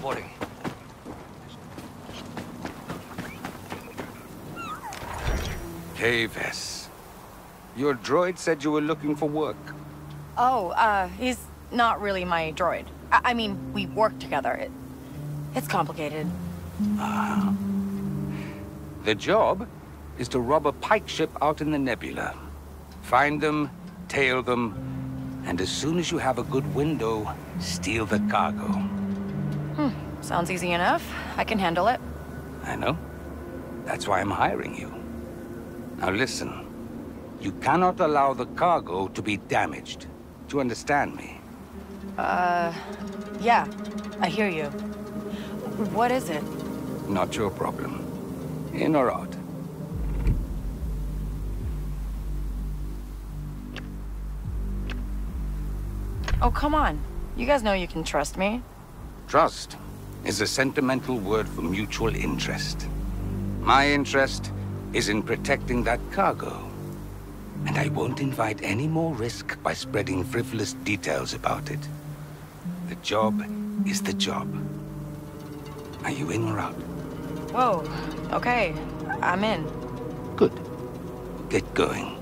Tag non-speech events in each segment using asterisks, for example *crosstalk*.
reporting. Kay Vess. Your droid said you were looking for work. Oh, uh, he's not really my droid. I, I mean, we work together. It, it's complicated. Ah. The job is to rob a Pyke ship out in the nebula. Find them, tail them, and as soon as you have a good window, steal the cargo. Sounds easy enough. I can handle it. I know. That's why I'm hiring you. Now listen. You cannot allow the cargo to be damaged. Do you understand me? Uh, yeah. I hear you. What is it? Not your problem. In or out? Oh, come on. You guys know you can trust me. Trust is a sentimental word for mutual interest. My interest is in protecting that cargo. And I won't invite any more risk by spreading frivolous details about it. The job is the job. Are you in or out? Whoa. Okay. I'm in. Good. Get going.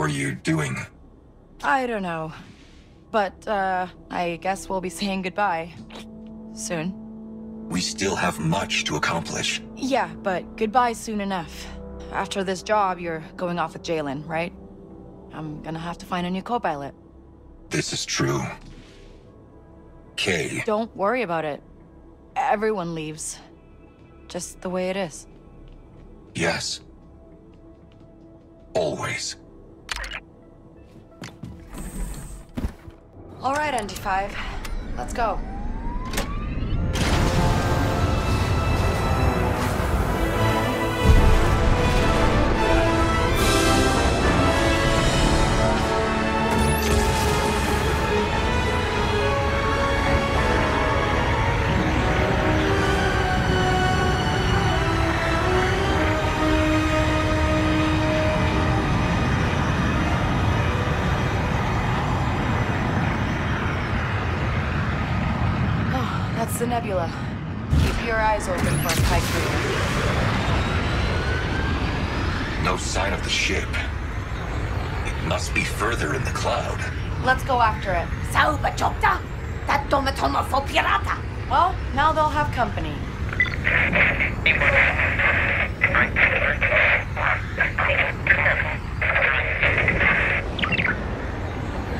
How are you doing? I don't know. But, uh, I guess we'll be saying goodbye. Soon. We still have much to accomplish. Yeah, but goodbye soon enough. After this job, you're going off with Jaylen, right? I'm gonna have to find a new co-pilot. This is true. Kay. Don't worry about it. Everyone leaves. Just the way it is. Yes. Always. All right, ND5. Let's go. Must be further in the cloud. Let's go after it. Sauba chokta, tatome tomo fo pirata. Well, now they'll have company.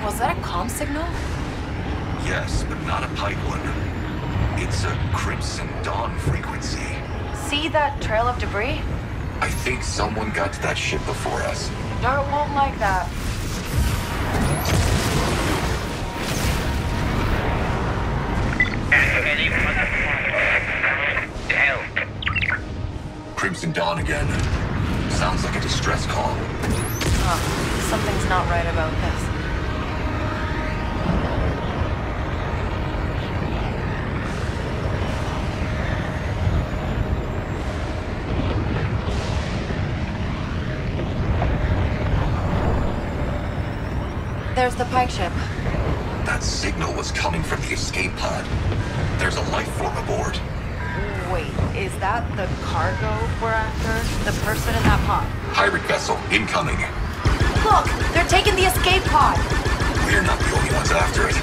Was that a comm signal? Yes, but not a pipe one. It's a Crimson Dawn frequency. See that trail of debris? I think someone got to that ship before us. Dart won't like that. There's the Pyke ship. That signal was coming from the escape pod. There's a life form aboard. Wait, is that the cargo we're after? The person in that pod? Pirate vessel incoming. Look, they're taking the escape pod. We're not the only ones after it.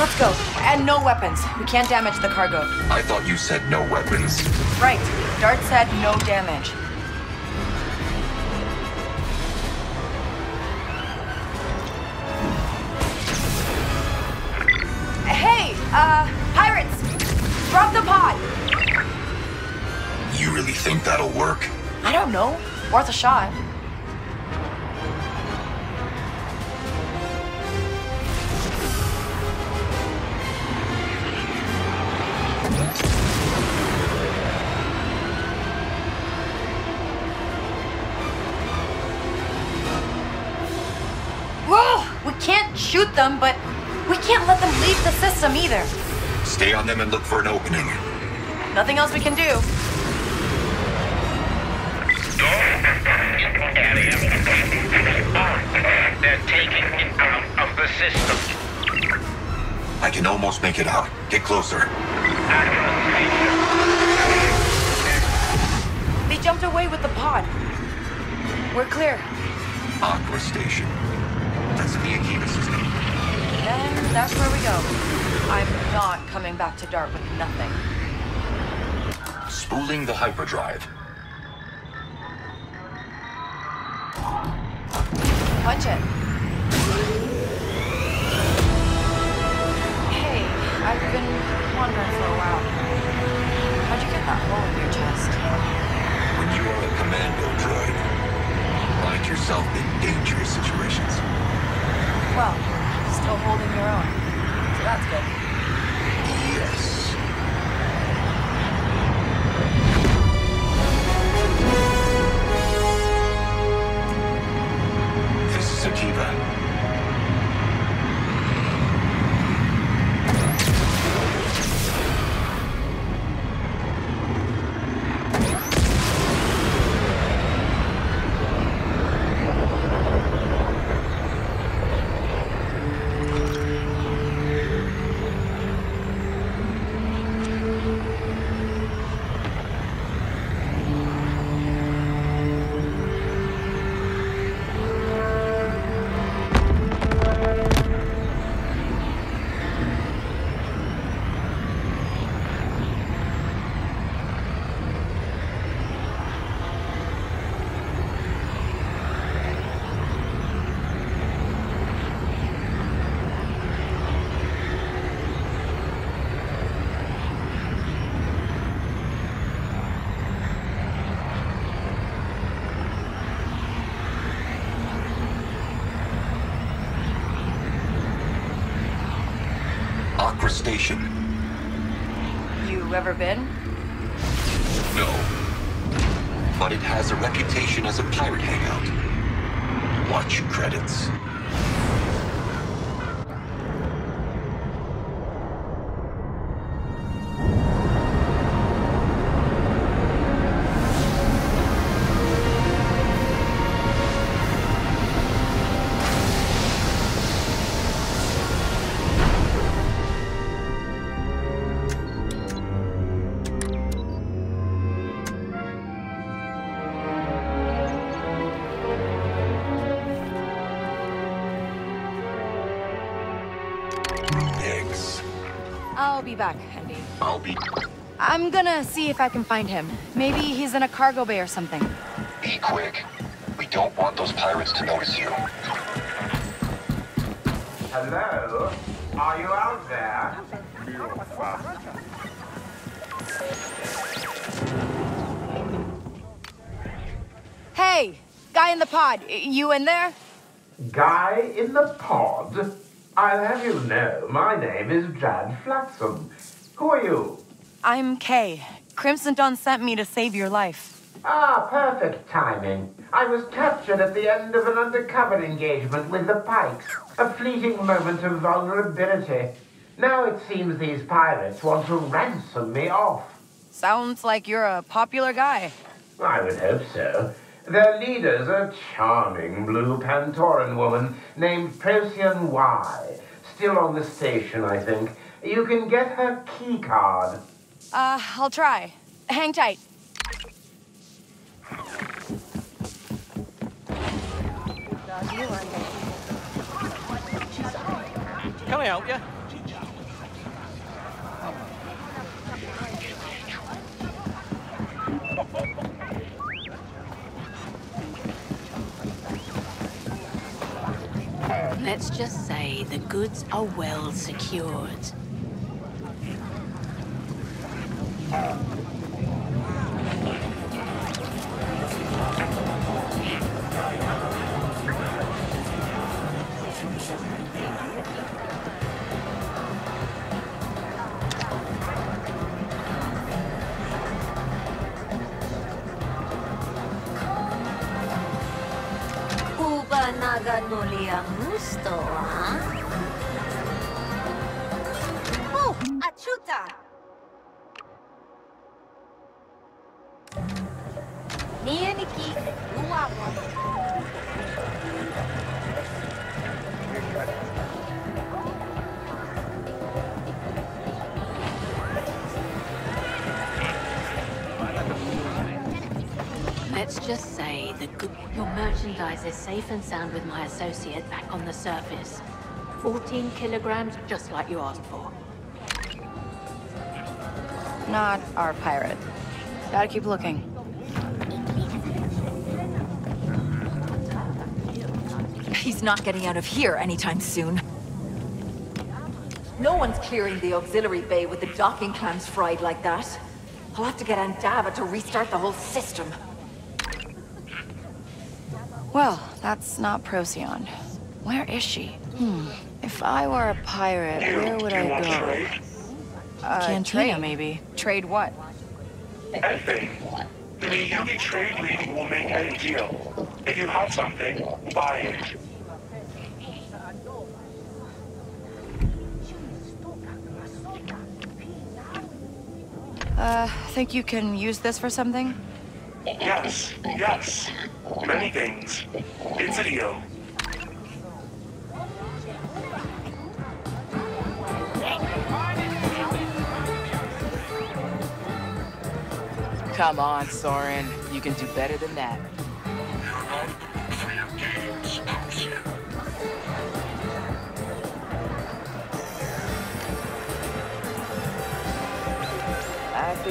Let's go. And no weapons. We can't damage the cargo. I thought you said no weapons. Right. Dart said no damage. Uh, pirates! Drop the pod! You really think that'll work? I don't know. Worth a shot. Whoa! We can't shoot them, but can't let them leave the system either. Stay on them and look for an opening. Nothing else we can do. They're taking it out of the system. I can almost make it out. Get closer. They jumped away with the pod. We're clear. Achra Station. That's the Akiva system. Then that's where we go. I'm not coming back to Dart with nothing. Spooling the hyperdrive. Punch it. Hey, I've been wondering for a while. How'd you get that hole in your chest? When you are a commando droid, find yourself in dangerous situations. Well, still holding your own. So that's good. Achra Station. You ever been? No. But it has a reputation as a pirate hangout. Watch your credits. Be back, Andy. I'll be... I'm gonna see if I can find him. Maybe he's in a cargo bay or something. Be quick. We don't want those pirates to notice you. Hello? Are you out there? Hey, guy in the pod, you in there? Guy in the pod? I'll have you know, my name is Jadd Flaxum. Who are you? I'm Kay. Crimson Dawn sent me to save your life. Ah, perfect timing. I was captured at the end of an undercover engagement with the Pykes. A fleeting moment of vulnerability. Now it seems these pirates want to ransom me off. Sounds like you're a popular guy. I would hope so. Their leader's a charming blue Pantoran woman named Procyon Wy. Still on the station, I think. You can get her key card. Uh, I'll try. Hang tight. Can I help you? Let's just say the goods are well secured. Ganuli ang gusto, ha? Oh, achuta! Safe and sound with my associate back on the surface. 14 kilograms, just like you asked for. Not our pirate. Gotta keep looking. He's not getting out of here anytime soon. No one's clearing the auxiliary bay with the docking clams fried like that. I'll have to get Andava to restart the whole system. Well, that's not Procyon. Where is she? Hmm. If I were a pirate, where would I go? Uh, Cantina, maybe. Trade what? Anything. The Miyuki trade league will make any deal. If you have something, buy it. Uh, think you can use this for something? Yes, yes. Many things. It's deal. Come on, Soren. You can do better than that.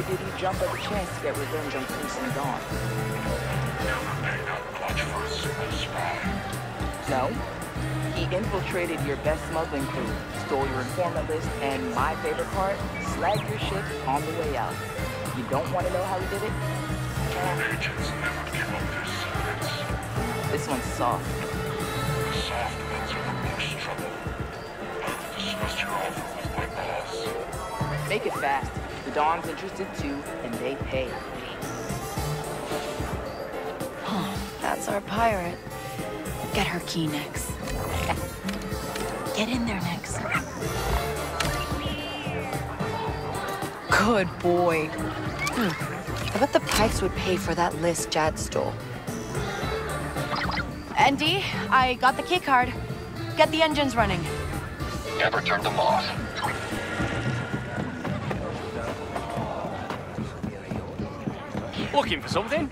Figured you'd jump at the chance to get revenge on Crimson Dawn. No? He infiltrated your best smuggling crew, stole your informant list, and my favorite part, slagged your ship on the way out. You don't want to know how he did it? Agents never give up their secrets. This one's soft. The soft ones are the most trouble. I've discussed your offer with my boss. Make it fast. The Dawn's interested too, and they pay. That's our pirate. Get her key, Nix. Get in there, Nix. Good boy. Hmm. I bet the Pykes would pay for that list Jadd stole. Andy, I got the key card. Get the engines running. Never turn them off. Looking for something?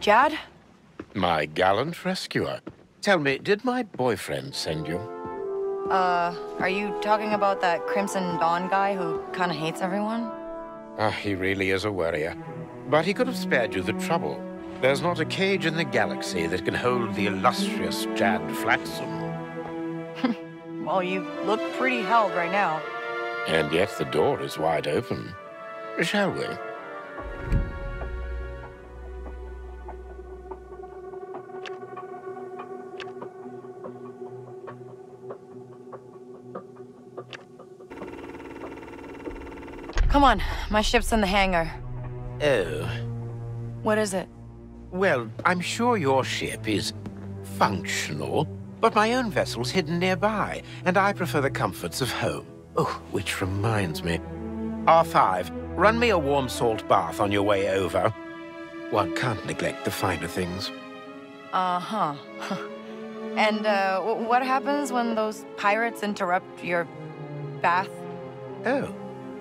Jadd? My gallant rescuer. Tell me, did my boyfriend send you? Uh, are you talking about that Crimson Dawn guy who kind of hates everyone? Ah, he really is a worrier. But he could have spared you the trouble. There's not a cage in the galaxy that can hold the illustrious Jadd Flaxum. Well, you look pretty held right now. And yet the door is wide open. Shall we? Come on, my ship's in the hangar. Oh. What is it? Well, I'm sure your ship is functional, but my own vessel's hidden nearby, and I prefer the comforts of home. Oh, which reminds me. R5, run me a warm salt bath on your way over. One can't neglect the finer things. Uh-huh. *laughs* and, uh, what happens when those pirates interrupt your bath? Oh,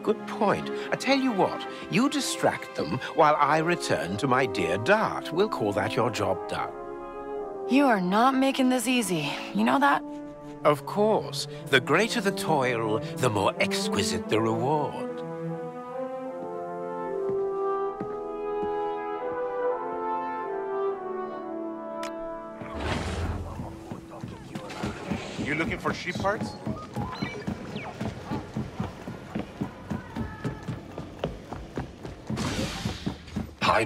good point. I tell you what, you distract them while I return to my dear Dart. We'll call that your job done. You are not making this easy. You know that? Of course. The greater the toil, the more exquisite the reward. You looking for sheep parts? Hi,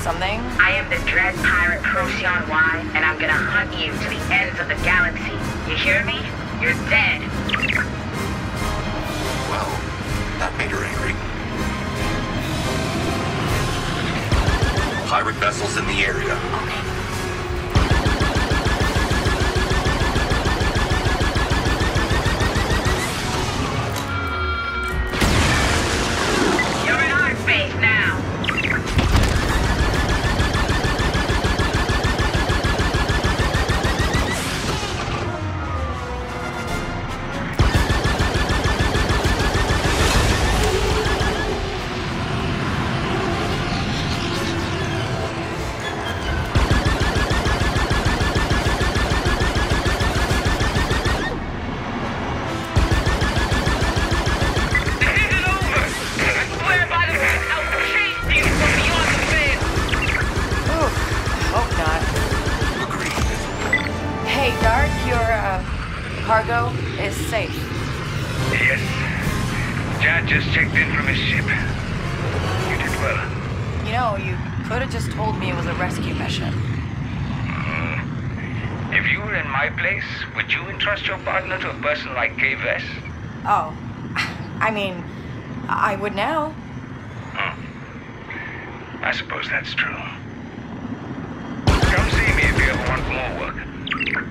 something? I am the Dread Pirate Procyon Wy, and I'm gonna hunt you to the ends of the galaxy. You hear me? You're dead. Well, that made her angry. Pirate vessels in the area. You're Hey, your uh, cargo is safe. Yes. Jadd just checked in from his ship. You did well. You know, you could have just told me it was a rescue mission. Mm. If you were in my place, would you entrust your partner to a person like Kay Vess? Oh, I mean, I would now. Hmm. I suppose that's true. Come see me if you ever want more work.